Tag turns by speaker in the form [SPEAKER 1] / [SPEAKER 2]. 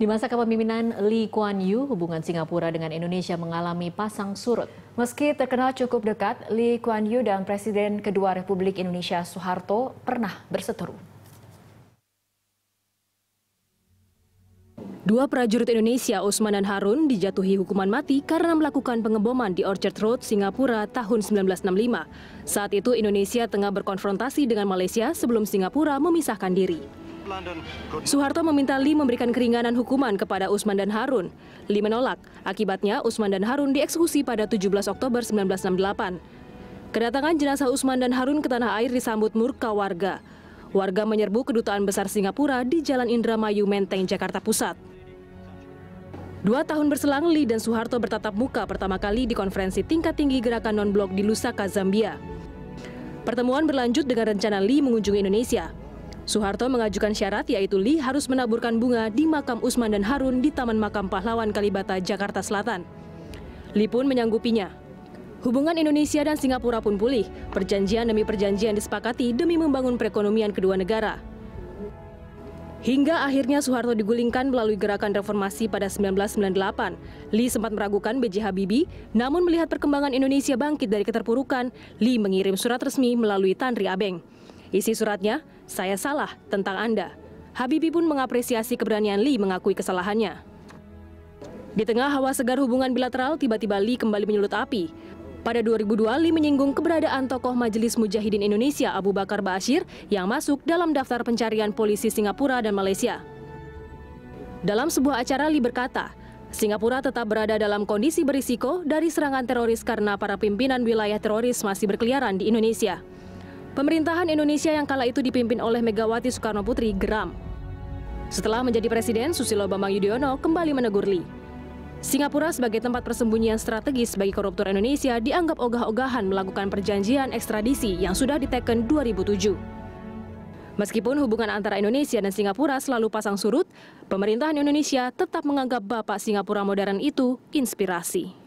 [SPEAKER 1] Di masa kepemimpinan Lee Kuan Yew, hubungan Singapura dengan Indonesia mengalami pasang surut.
[SPEAKER 2] Meski terkenal cukup dekat, Lee Kuan Yew dan Presiden kedua Republik Indonesia Soeharto pernah berseteru.
[SPEAKER 3] Dua prajurit Indonesia, Usman dan Harun, dijatuhi hukuman mati karena melakukan pengeboman di Orchard Road, Singapura tahun 1965. Saat itu Indonesia tengah berkonfrontasi dengan Malaysia sebelum Singapura memisahkan diri. Soeharto meminta Lee memberikan keringanan hukuman kepada Usman dan Harun. Lee menolak. Akibatnya, Usman dan Harun dieksekusi pada 17 Oktober 1968. Kedatangan jenazah Usman dan Harun ke tanah air disambut murka warga. Warga menyerbu kedutaan besar Singapura di Jalan Indramayu Menteng, Jakarta Pusat. Dua tahun berselang, Lee dan Soeharto bertatap muka pertama kali di konferensi tingkat tinggi gerakan non-blok di Lusaka, Zambia. Pertemuan berlanjut dengan rencana Lee mengunjungi Indonesia. Soeharto mengajukan syarat yaitu Lee harus menaburkan bunga di makam Usman dan Harun di Taman Makam Pahlawan Kalibata, Jakarta Selatan. Lee pun menyanggupinya. Hubungan Indonesia dan Singapura pun pulih. Perjanjian demi perjanjian disepakati demi membangun perekonomian kedua negara. Hingga akhirnya Soeharto digulingkan melalui gerakan reformasi pada 1998. Lee sempat meragukan B.J. Habibie, namun melihat perkembangan Indonesia bangkit dari keterpurukan, Lee mengirim surat resmi melalui Tanri Abeng. Isi suratnya, saya salah tentang Anda. Habibie pun mengapresiasi keberanian Lee mengakui kesalahannya. Di tengah hawa segar hubungan bilateral, tiba-tiba Lee kembali menyulut api. Pada 2002, Lee menyinggung keberadaan tokoh Majelis Mujahidin Indonesia Abu Bakar Ba'asyir yang masuk dalam daftar pencarian polisi Singapura dan Malaysia. Dalam sebuah acara, Lee berkata, Singapura tetap berada dalam kondisi berisiko dari serangan teroris karena para pimpinan wilayah teroris masih berkeliaran di Indonesia. Pemerintahan Indonesia yang kala itu dipimpin oleh Megawati Soekarno Putri geram. Setelah menjadi presiden, Susilo Bambang Yudhoyono kembali menegur Lee. Singapura sebagai tempat persembunyian strategis bagi koruptor Indonesia dianggap ogah-ogahan melakukan perjanjian ekstradisi yang sudah diteken 2007. Meskipun hubungan antara Indonesia dan Singapura selalu pasang surut, pemerintahan Indonesia tetap menganggap Bapak Singapura modern itu inspirasi.